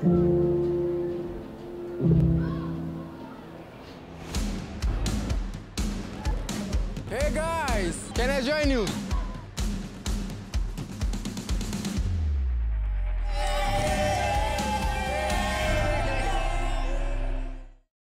Hey guys, can I join you?